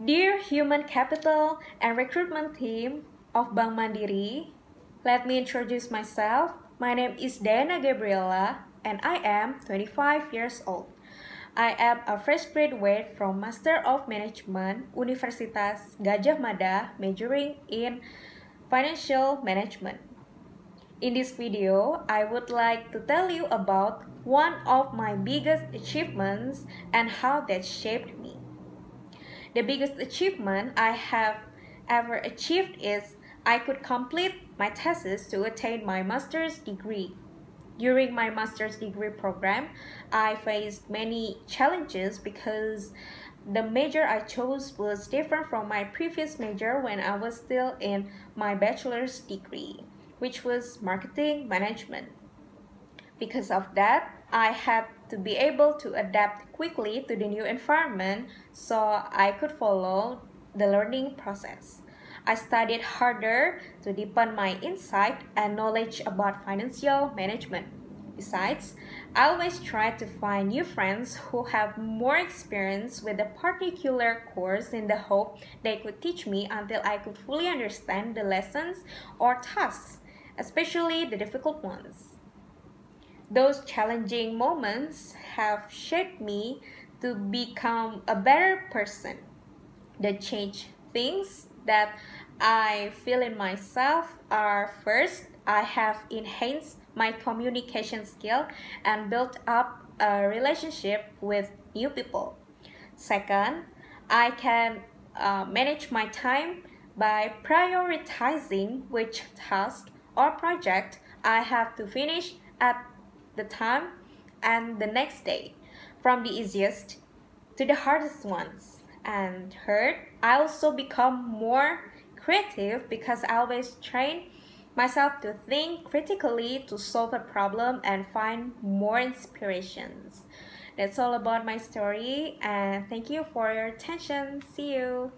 Dear Human Capital and Recruitment Team of Bank Mandiri, let me introduce myself. My name is Diana Gabriella and I am 25 years old. I am a fresh graduate from Master of Management Universitas Gadjah Mada majoring in Financial Management. In this video, I would like to tell you about one of my biggest achievements and how that shaped me. The biggest achievement I have ever achieved is I could complete my thesis to attain my master's degree. During my master's degree program, I faced many challenges because the major I chose was different from my previous major when I was still in my bachelor's degree, which was marketing management. Because of that, I had to be able to adapt quickly to the new environment so I could follow the learning process. I studied harder to deepen my insight and knowledge about financial management. Besides, I always try to find new friends who have more experience with a particular course in the hope they could teach me until I could fully understand the lessons or tasks, especially the difficult ones. Those challenging moments have shaped me to become a better person. The change things that I feel in myself are first, I have enhanced my communication skill and built up a relationship with new people. Second, I can uh, manage my time by prioritizing which task or project I have to finish at the time and the next day, from the easiest to the hardest ones. And third, I also become more creative because I always train myself to think critically to solve a problem and find more inspirations. That's all about my story and thank you for your attention. See you.